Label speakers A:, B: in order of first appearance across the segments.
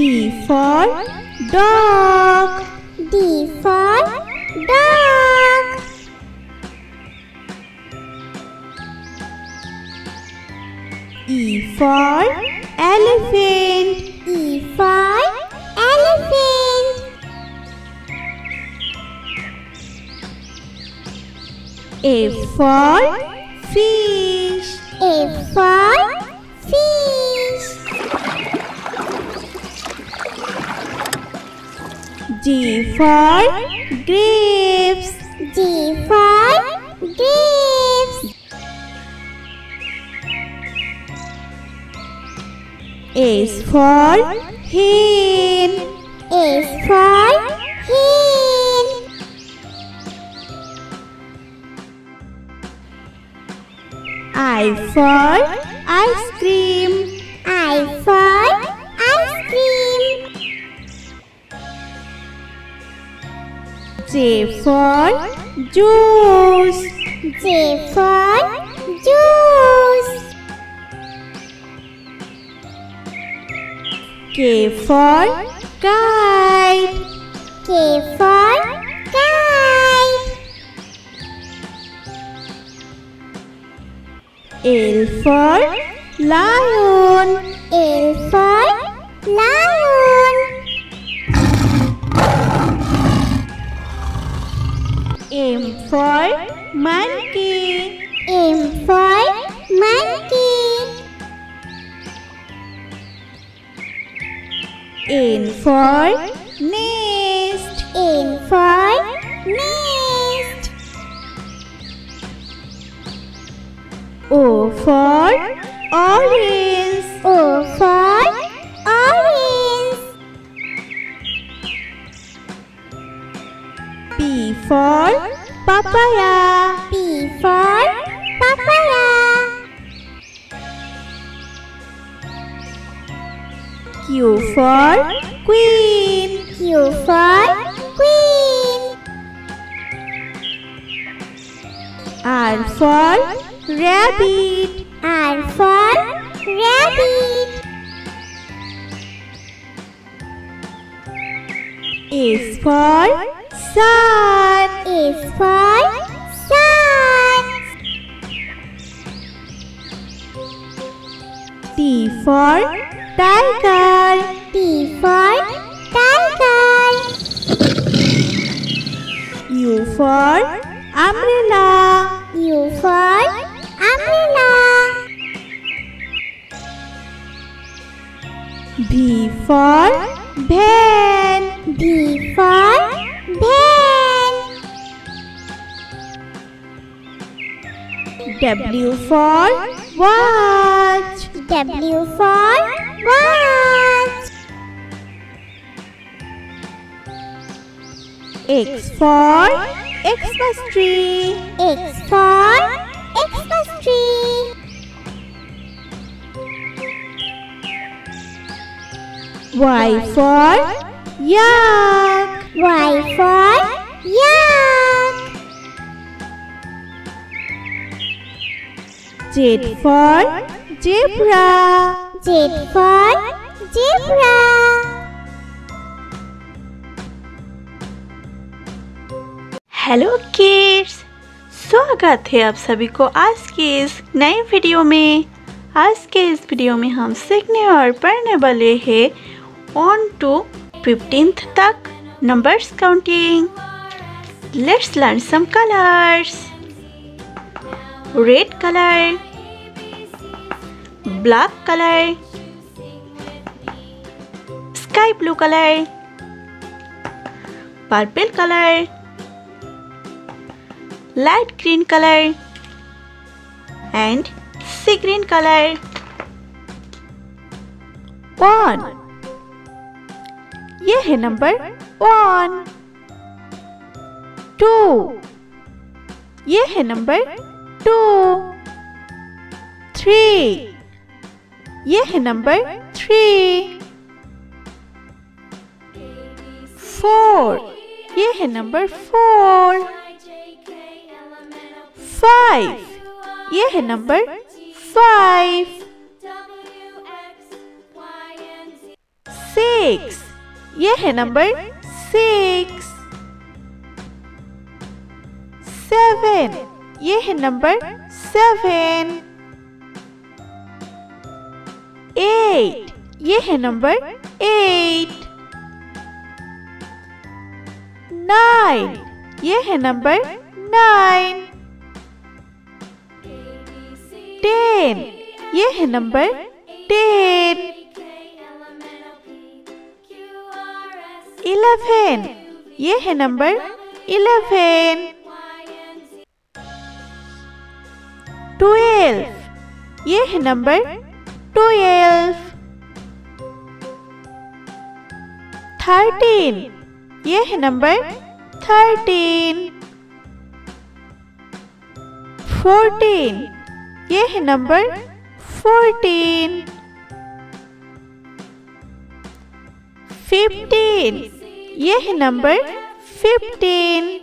A: D for dog.
B: D for dog.
A: E for elephant.
B: E for elephant.
A: F for fish.
B: F for
A: G for grapes.
B: G for grapes.
A: S for hen.
B: S for hen.
A: I for ice cream.
B: I for
A: J for juice.
B: J for juice.
A: K for kite.
B: K for kite.
A: L for lion.
B: L for lion.
A: M for monkey.
B: M for monkey.
A: N for nest.
B: N for nest.
A: O for orange.
B: O for orange.
A: P for papaya.
B: P for papaya.
A: Q for queen.
B: Q for queen.
A: R for rabbit.
B: R for rabbit.
A: S for sun.
B: S for sun.
A: T for tiger.
B: T for tiger.
A: U for umbrella.
B: U for umbrella.
A: V for van.
B: V for
A: W for watch.
B: W for watch.
A: X for Xmas tree.
B: X for Xmas tree.
A: Y for yak.
B: Y for
A: Z for zebra.
B: Z for zebra.
A: Hello kids स्वागत है आप सभी को आज के इस नए video में आज के इस वीडियो में हम सीखने और पढ़ने वाले हैं ऑन टू फिफ्टींथ तक numbers counting let's learn some colours red colour black colour sky blue colour purple colour light green color, and sea green color. 1 ये है नंबर वन टू ये है नंबर टू थ्री ये है number three four ये है number four five ये है नंबर फाइव सिक्स ये है नंबर सिक्स सेवन ये है नंबर सेवन। एट, ये है नंबर एट। नाइन, ये है नंबर नाइन। टेन, ये है नंबर टेन। इलेवन, ये है नंबर इलेवन। ट्वेल्व ये है नंबर ट्वेल्व थर्टीन ये है नंबर थर्टीन फोर्टीन ये है नंबर फोर्टीन फिफ्टीन ये है नंबर फिफ्टीन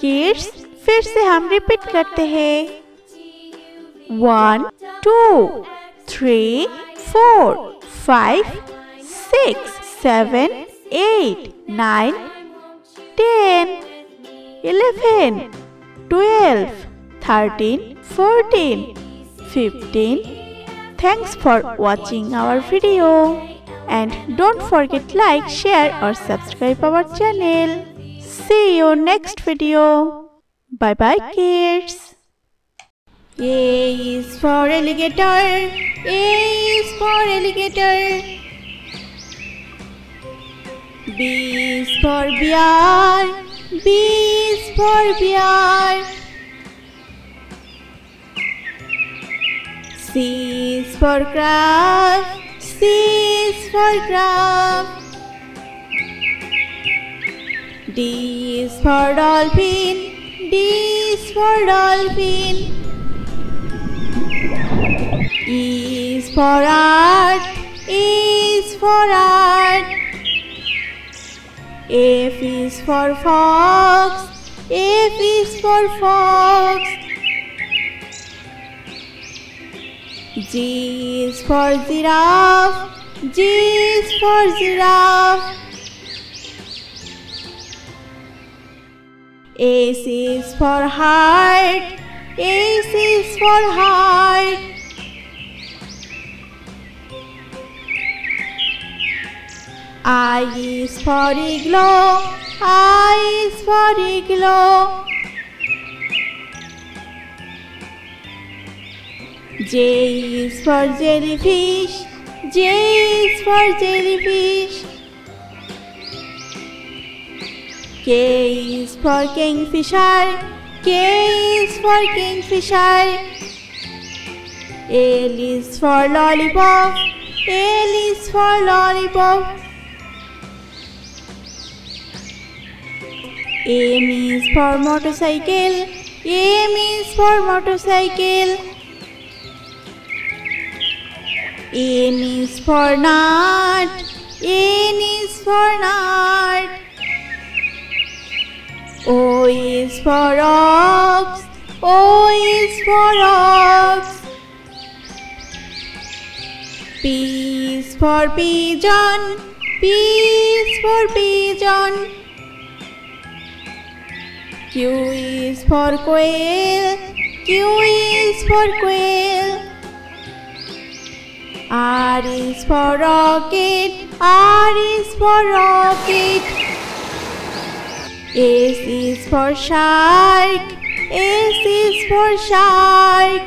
A: किड्स फिर से हम रिपीट करते हैं one two three four five six seven eight nine ten eleven twelve thirteen fourteen fifteen Thanks for watching our video and don't forget like, share or subscribe our channel. See you next video. Bye bye kids. A is for alligator. A is for alligator. B is for bear. B is for bear. C is for crab. C is for crab. D is for dolphin. Is for dolphin. E is for art. E is for art. F is for fox. F is for fox. G is for giraffe. G is for giraffe. S is for heart. S is for heart. I is for igloo. I is for igloo. J is for jellyfish. J is for jellyfish. K is for kingfisher. K is for kingfisher. L is for lollipop. L is for lollipop. M is for motorcycle. M is for motorcycle. N is for nut. N is for nut. O is for ox. O is for ox. P is for pigeon. P is for pigeon. Q is for quail. Q is for quail. R is for rocket. R is for rocket. S is for shark. S is for shark.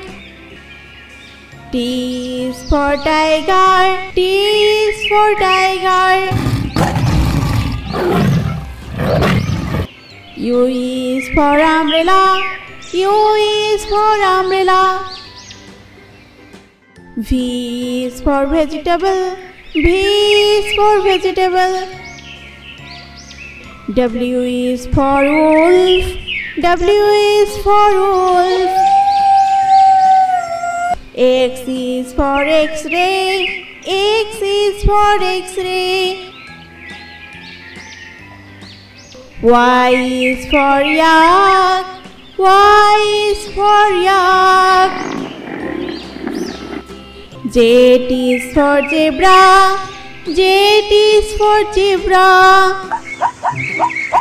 A: T is for tiger. T is for tiger. U is for umbrella. U is for umbrella. V is for vegetable. V is for vegetable. W is for wolf. W is for wolf. X is for X-ray. X is for X-ray. Y is for yak. Y is for yak. Z is for zebra. Z is for zebra.